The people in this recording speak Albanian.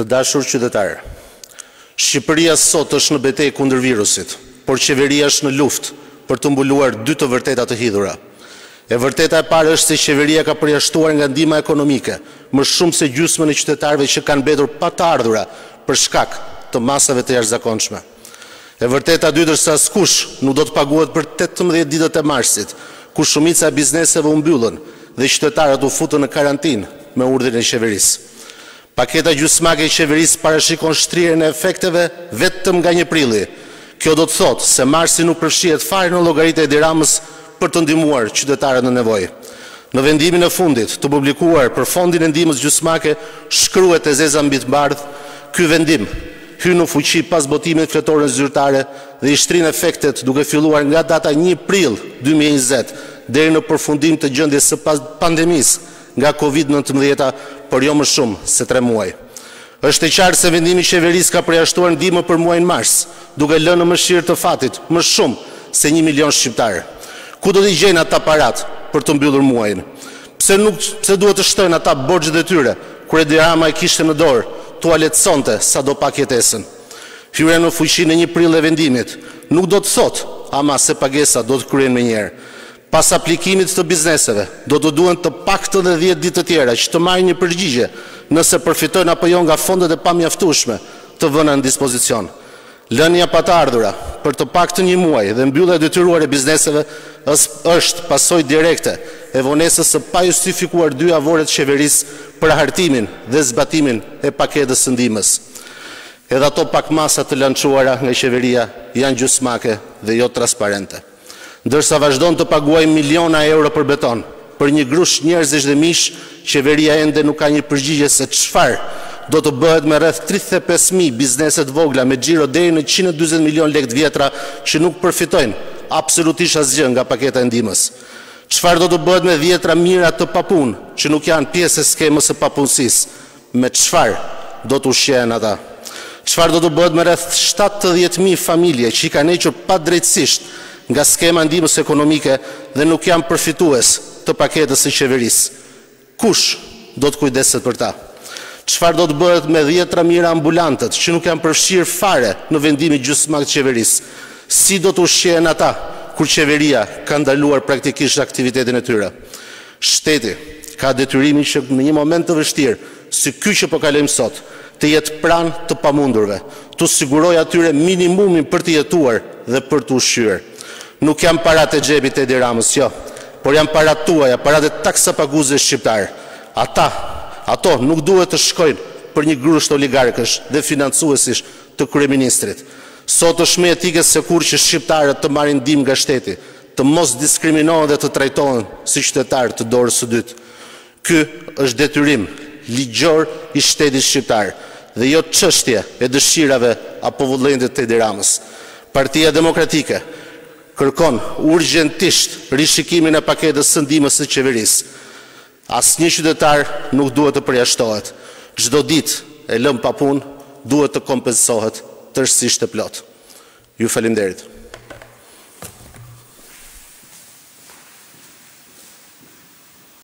Të dashur qytetarë, Shqipëria sot është në betejë kundër virusit, por qeveria është në luftë për të mbuluar dy të vërteta të hidhura. E vërteta e parë është se qeveria ka përjashtuar nga ndihma ekonomike më shumë se gjysmën e qytetarëve që kanë mbetur pa të ardhura për shkak të masave të jashtëzakonshme. E vërteta e dytë është se askush nuk do të paguhet për tetëmbëdhjetë ditët e marsit, kur shumica e bizneseve u mbyllën dhe qytetarët u futën në karantinë me urdhrin e qeverisë. Paketa gjysmake e qeverisë parashikon shtrirjen e efekteve vetëm nga një prilli. Kjo do të thotë se marsi nuk përfshihet fare në llogaritë e Edi Ramës për të ndihmuar qytetarët në nevojë. Në vendimin e fundit, të publikuar për Fondin e Ndihmës Gjysmake, shkruhet e zeza mbi të bardhë, Ky vendim hyn në fuqi pas botimit në Fletoren Zyrtare dhe i shtrin efektet duke filluar nga data një prill dy mijë e njëzet deri në përfundim të gjendjes së pandemisë nga Covid nëntëmbëdhjetë por jo më shumë se tre muaj. Është e qartë se vendimi i qeverisë ka përjashtuar ndihmë për muajin mars, duke lënë në mëshirë të fatit më shumë se një milion shqiptarë. Ku do t'i gjejnë ata paratë për të mbyllur muajin? Pse nuk pse duhet të shtojnë ata borxhet e tyre, kur Edi Rama e kishte në dorë, t'ua lehtësonte sadopak jetesën? Hyrja në fuqi në një prill e vendimit, nuk do të thotë ama se pagesat do të kryhen menjëherë. Pas aplikimit të bizneseve, do të duhen të paktën dhe dhjetë ditë të tjera që të marrin një përgjigje nëse përfitojnë apo jo nga fondet e pamjaftueshme të vëna në dispozicion. Lënia pa të ardhura për të paktën një muaj dhe mbyllja e detyruar e bizneseve është pasojë direkte e vonesës së pajustifikuar dy javore të qeverisë për hartimin dhe zbatimin e paketës së ndihmës. Edhe ato pak masa të lançuara nga qeveria janë gjysmake dhe jo transparente. Ndërsa vazhdon të paguajë miliona euro për beton, për një grusht njerëzish dhe mish, qeveria ende nuk ka një përgjigje se çfarë do të bëhet me rreth tridhjetë e pesë mijë biznese të vogla me xhiro deri në njëqind e dyzet milionë lekë të vjetra që nuk përfitojnë absolutisht asgjë nga paketa e ndihmës. Çfarë do të bëhet me dhjetëra mijëra të papunë që nuk janë pjesë e skemës së papunësisë Me çfarë do të ushqehen ata? Çfarë do të bëhet me rreth shtatëdhjetë mijë familje që i kanë hequr padrejtësisht nga skema e ndihmës ekonomike dhe nuk janë përfitues të paketës së qeverisë? Kush do të kujdeset për ta? Çfarë do të bëhet me dhjetëra mijëra ambulantët që nuk janë përfshirë fare në vendimin gjysmak të qeverisë? Si do të ushqehen ata kur qeveria ka ndaluar praktikisht aktivitetin e tyre? Shteti ka detyrimin që në një moment të vështirë si ky që po kalojmë sot, të jetë pranë të pamundurve, t'u sigurojë atyre minimumin për të jetuar dhe për t'u ushqyer. Nuk janë paratë e xhepit të Edi Ramës, jo, por janë paratë tuaja, paratë e taksapaguesve shqiptarë. Ata, ato nuk duhet të shkojnë për një grusht oligarkësh dhe financuesish të kryeministrit. Sot është më etike se kurrë që shqiptarët të marrin ndihmë nga shteti, të mos diskriminohen dhe të trajtohen si qytetarë të dorës së dytë. Ky është detyrim ligjor i shtetit shqiptar dhe jo çështje e dëshirave apo vullnetit të Edi Ramës. Partia Demokratike kërkon urgjentisht rishikimin e paketës së ndihmës së qeverisë. Asnjë qytetar nuk duhet të përjashtohet. Çdo ditë e lënë pa punë duhet të kompensohet tërësisht e plotë. Ju faleminderit.